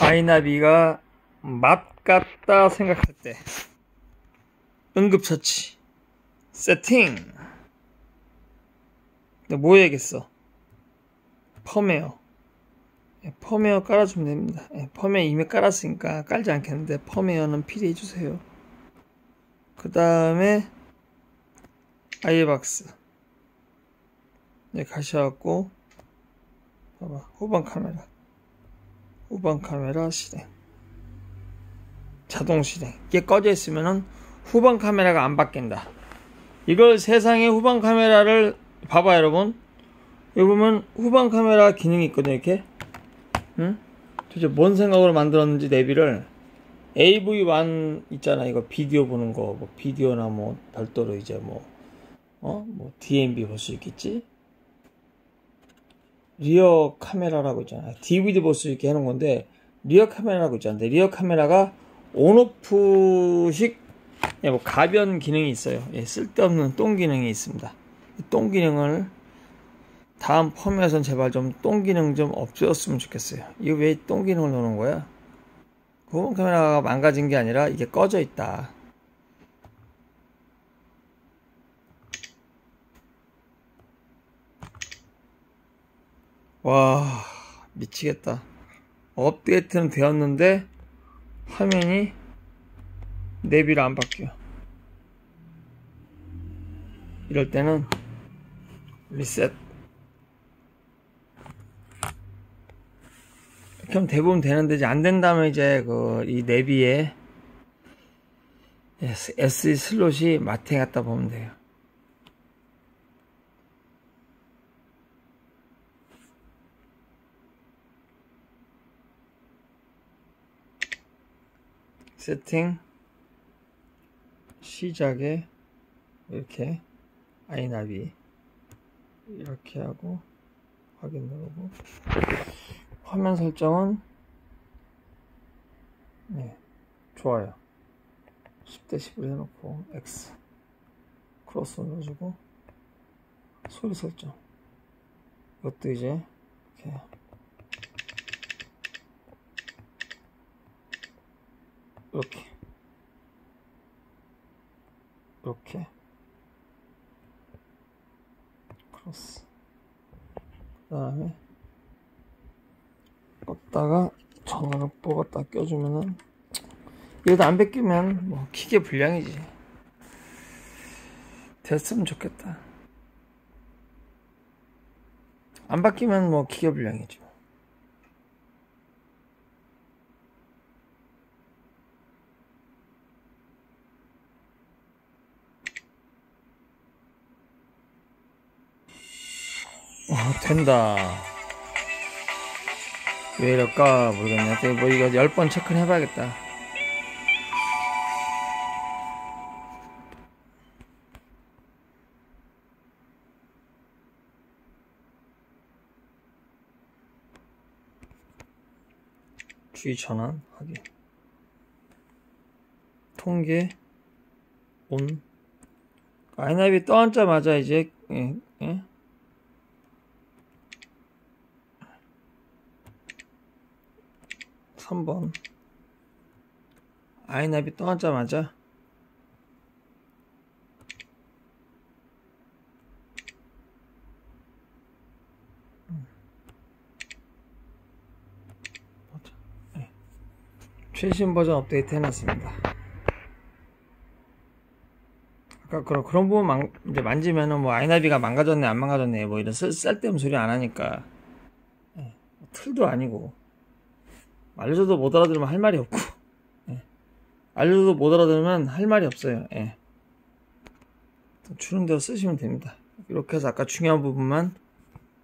아이나비가 맛 같다 생각할 때 응급처치 세팅. 뭐 해야겠어? 펌웨어. 예, 펌웨어 깔아주면 됩니다. 예, 펌웨어 이미 깔았으니까 깔지 않겠는데 펌웨어는 필히 해주세요. 그 다음에 아이박스. 네, 가셔갖고 봐봐 후방 카메라 후방 카메라 실행 자동 실행 이게 꺼져 있으면은 후방 카메라가 안 바뀐다. 이걸 세상에 후방 카메라를 봐봐 여러분. 여기 보면 후방 카메라 기능이 있거든요 이렇게. 응? 도대체 뭔 생각으로 만들었는지 내비를 AV1 있잖아 이거 비디오 보는 거 뭐 비디오나 뭐 별도로 이제 뭐 어? 뭐 DMB 볼 수 있겠지 rear 카메라라고 있잖아요. DVD 볼 수 있게 해놓은 건데 rear 카메라라고 있잖아요. rear 카메라가 on/off식 예, 뭐 가변 기능이 있어요. 예, 쓸데없는 똥 기능이 있습니다. 똥 기능을 다음 firm에선 제발 좀 똥 기능 좀 없애었으면 좋겠어요. 이거 왜 똥 기능을 넣는 거야? 후방 카메라가 망가진 게 아니라 이게 꺼져 있다. 와 미치겠다. 업데이트는 되었는데 화면이 내비를 안 바뀌어. 이럴 때는 리셋. 이렇게 대부분 되는데 이제 안 된다면 이제 그 이 내비에 SE 슬롯이 마트에 갖다 보면 돼요 세팅 시작에 이렇게 아이나비 이렇게 하고 확인 누르고. 화면 설정은 네 좋아요. 10대 10으로 해놓고 X 크로스 눌러주고 소리 설정. 이것도 이제 이렇게 이렇게. 이렇게. 크로스. 그 다음에 껐다가 전원을 뽑았다 껴주면은 이것도 안 벗기면 뭐 기계 불량이지. 됐으면 좋겠다. 안 바뀌면 뭐 기계 불량이죠 아, 된다. 왜 이럴까 모르겠네. 뭐 이거 10번 체크를 해봐야겠다. 주의 전환 하기. 통계 온 아이나비 떠앉자마자 이제 예, 예? 3번 아이나비 떠나자마자 네. 최신 버전 업데이트 해놨습니다. 아까 그런 그런 부분 망, 이제 만지면은 뭐 아이나비가 망가졌네 안 망가졌네 뭐 이런 쓸, 쓸데없는 소리 안 하니까 네. 틀도 아니고 알려줘도 못 알아들으면 할 말이 없고. 예. 알려줘도 못 알아들으면 할 말이 없어요. 예. 주는 대로 쓰시면 됩니다. 이렇게 해서 아까 중요한 부분만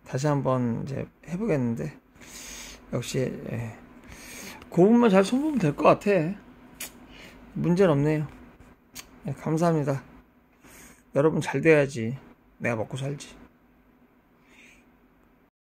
다시 한번 이제 해보겠는데 역시 예. 그 부분만 잘 손보면 될 것 같아. 문제는 없네요. 예, 감사합니다. 여러분 잘 돼야지 내가 먹고 살지